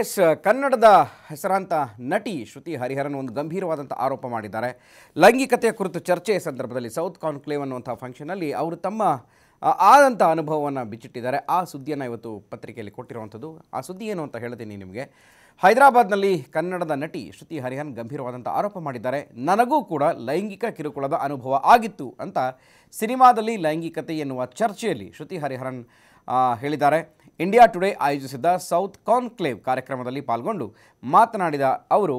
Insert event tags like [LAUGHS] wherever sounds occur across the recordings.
S, ಕನ್ನಡದ ಹೆಸರಾಂತ ನಟಿ ಶ್ರುತಿ ಹರಿಹರನ್ ಒಂದು ಗಂಭೀರವಾದಂಥ ಆರೋಪ ಮಾಡಿದ್ದಾರೆ. ಲೈಂಗಿಕತೆಯ ಕುರಿತು ಚರ್ಚೆಯ ಸಂದರ್ಭದಲ್ಲಿ ಸೌತ್ ಕಾನ್ಕ್ಲೇವ್ ಅನ್ನುವಂಥ ಫಂಕ್ಷನಲ್ಲಿ ಅವರು ತಮ್ಮ ಆದಂಥ ಅನುಭವವನ್ನು ಬಿಚ್ಚಿಟ್ಟಿದ್ದಾರೆ. ಆ ಸುದ್ದಿಯನ್ನು ಇವತ್ತು ಪತ್ರಿಕೆಯಲ್ಲಿ ಕೊಟ್ಟಿರುವಂಥದ್ದು. ಆ ಸುದ್ದಿ ಏನು ಅಂತ ಹೇಳ್ತೀನಿ ನಿಮಗೆ. ಹೈದರಾಬಾದ್ನಲ್ಲಿ ಕನ್ನಡದ ನಟಿ ಶ್ರುತಿ ಹರಿಹರನ್ ಗಂಭೀರವಾದಂಥ ಆರೋಪ ಮಾಡಿದ್ದಾರೆ. ನನಗೂ ಕೂಡ ಲೈಂಗಿಕ ಕಿರುಕುಳದ ಅನುಭವ ಆಗಿತ್ತು ಅಂತ ಸಿನಿಮಾದಲ್ಲಿ ಲೈಂಗಿಕತೆ ಎನ್ನುವ ಚರ್ಚೆಯಲ್ಲಿ ಶ್ರುತಿ ಹರಿಹರನ್ ಹೇಳಿದ್ದಾರೆ. ಇಂಡಿಯಾ ಟುಡೇ ಆಯೋಜಿಸಿದ್ದ ಸೌತ್ ಕಾನ್ಕ್ಲೇವ್ ಕಾರ್ಯಕ್ರಮದಲ್ಲಿ ಪಾಲ್ಗೊಂಡು ಮಾತನಾಡಿದ ಅವರು,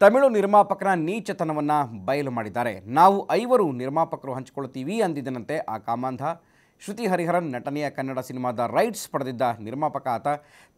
ತಮಿಳು ನಿರ್ಮಾಪಕನ ನೀಚತನವನ್ನು ಬಯಲು ಮಾಡಿದ್ದಾರೆ. ನಾವು ಐವರು ನಿರ್ಮಾಪಕರು ಹಂಚಿಕೊಳ್ಳುತ್ತೀವಿ ಅಂದಿದ್ದನಂತೆ ಆ ಕಾಮಾಂಧ. ಶ್ರುತಿ ಹರಿಹರನ್ ನಟನೆಯ ಕನ್ನಡ ಸಿನಿಮಾದ ರೈಟ್ಸ್ ಪಡೆದಿದ್ದ ನಿರ್ಮಾಪಕ ಆತ.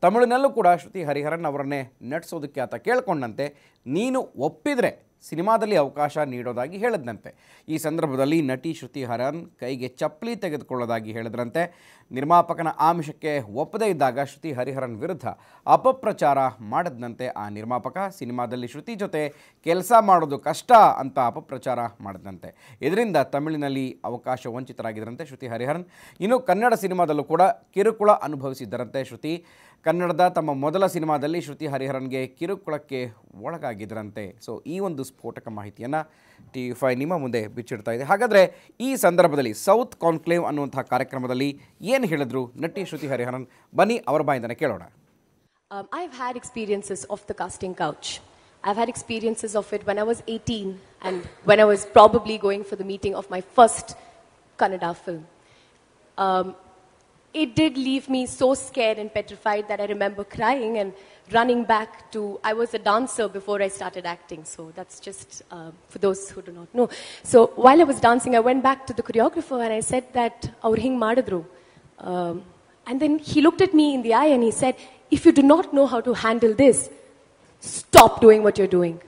ತಮಿಳಿನಲ್ಲೂ ಕೂಡ ಶ್ರುತಿ ಹರಿಹರನ್ ಅವರನ್ನೇ ನಟಿಸೋದಕ್ಕೆ ಆತ ಕೇಳಿಕೊಂಡಂತೆ. ನೀನು ಒಪ್ಪಿದರೆ ಸಿನಿಮಾದಲ್ಲಿ ಅವಕಾಶ ನೀಡೋದಾಗಿ ಹೇಳಿದ್ನಂತೆ. ಈ ಸಂದರ್ಭದಲ್ಲಿ ನಟಿ ಶ್ರುತಿ ಹರನ್ ಕೈಗೆ ಚಪ್ಪಲಿ ತೆಗೆದುಕೊಳ್ಳೋದಾಗಿ ಹೇಳಿದ್ರಂತೆ. ನಿರ್ಮಾಪಕನ ಆಮಿಷಕ್ಕೆ ಒಪ್ಪದೇ ಇದ್ದಾಗ ಶ್ರುತಿ ಹರಿಹರನ್ ವಿರುದ್ಧ ಅಪಪ್ರಚಾರ ಮಾಡಿದ್ನಂತೆ. ಆ ನಿರ್ಮಾಪಕ ಸಿನಿಮಾದಲ್ಲಿ ಶ್ರುತಿ ಜೊತೆ ಕೆಲಸ ಮಾಡೋದು ಕಷ್ಟ ಅಂತ ಅಪಪ್ರಚಾರ ಮಾಡಿದಂತೆ ಇದರಿಂದ ತಮಿಳಿನಲ್ಲಿ ಅವಕಾಶ ವಂಚಿತರಾಗಿದ್ದರಂತೆ ಶ್ರುತಿ ಹರಿಹರನ್. ಇನ್ನು ಕನ್ನಡ ಸಿನಿಮಾದಲ್ಲೂ ಕೂಡ ಕಿರುಕುಳ ಅನುಭವಿಸಿದ್ದರಂತೆ ಶ್ರುತಿ. ಕನ್ನಡದ ತಮ್ಮ ಮೊದಲ ಸಿನಿಮಾದಲ್ಲಿ ಶ್ರುತಿ ಹರಿಹರನ್ಗೆ ಕಿರುಕುಳಕ್ಕೆ ಒಳಗಾಗಿದ್ರಂತೆ ಸೊ ಈ ಒಂದು ಸ್ಫೋಟಕ ಮಾಹಿತಿಯನ್ನು ಟಿ ವಿ ಫೈ ನಿಮ್ಮ ಮುಂದೆ ಬಿಚ್ಚಿಡ್ತಾ ಇದೆ. ಹಾಗಾದರೆ ಈ ಸಂದರ್ಭದಲ್ಲಿ ಸೌತ್ ಕಾನ್ಕ್ಲೇವ್ ಅನ್ನುವಂಥ ಕಾರ್ಯಕ್ರಮದಲ್ಲಿ ಏನು ಹೇಳಿದ್ರು ನಟಿ ಶ್ರುತಿ ಹರಿಹರನ್? ಬನ್ನಿ ಅವರ ಬಾಯಿಂದನೇ ಕೇಳೋಣ. I I've had experiences of the casting couch I've had experiences of it when I was 18 and when I was probably going for the meeting of my first Kannada film. Um, it did leave me so scared and petrified that I remember crying and running back to. I was a dancer before I started acting, so that's just uh, for those who do not know. So while I was dancing, I went back to the choreographer and I said that our hing madadru. Um, and then he looked at me in the eye and he said, If you do not know how to handle this, stop doing what you're doing.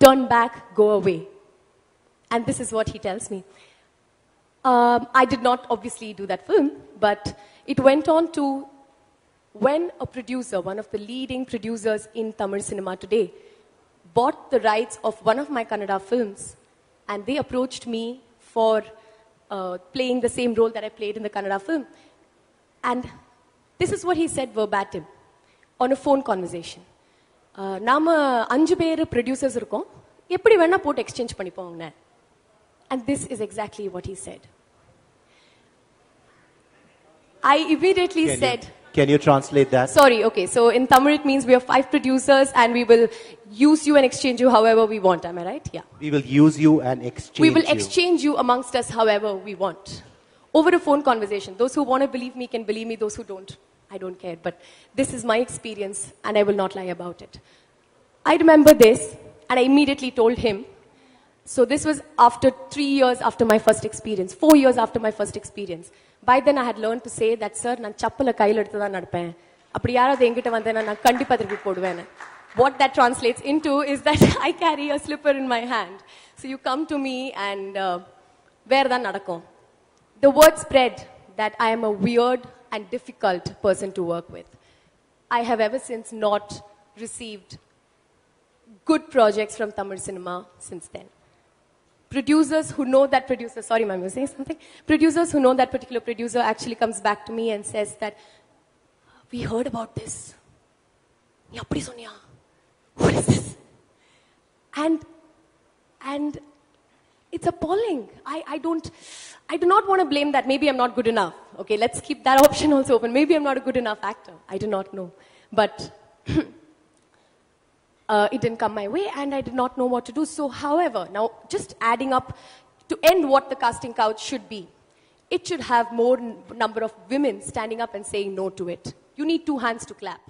Turn back, go away. And this is what he tells me. Um, I did not obviously do that film, but it went on to when a producer, one of the leading producers in Tamil cinema today, bought the rights of one of my Kannada films, and they approached me for uh, playing the same role that I played in the Kannada film. And this is what he said verbatim on a phone conversation. Uh, நாம அஞ்சு பேர் producers இருக்கோம் எப்படி வேணா போட்டு exchange பண்ணிப்போங்க and this is exactly what he said. I immediately Can said, you, can you translate that? Sorry, okay. So in Tamil, it means we have five producers and we will use you and exchange you however we want. Am I right? Yeah. we will use you and exchange we will you. exchange you amongst us however we want. Over a phone conversation. Those who want to believe me can believe me, those who don't, I don't care. But this is my experience and I will not lie about it. I remember this and I immediately told him. So this was after three years after my first experience, four years after my first experience. By then I had learned to say that, sir, நான் சப்பல கையில் எடுத்து தான் நடப்பேன் அப்படி யாராவது என்கிட்ட வந்தேன்னா நான் கண்டிப்பா திருப்பி போடுவேன் what that translates into is that [LAUGHS] I carry a slipper in my hand. So you come to me and uh, வேற தான் நடக்கும் the word spread that I am a weird and difficult person to work with. I have ever since not received good projects from Tamil cinema since then. producers who know that producer, sorry ma'am, you saying something? Producers who know that particular producer actually comes back to me and says that, we heard about this. What is this? And, and it's appalling. I, I don't, I do not want to blame that. Maybe I'm not good enough. Okay, let's keep that option also open. Maybe I'm not a good enough actor. I do not know. But [CLEARS THROAT] uh, it didn't come my way and I did not know what to do. So, however, now just adding up to end what the casting couch should be, it should have more number of women standing up and saying no to it. You need two hands to clap.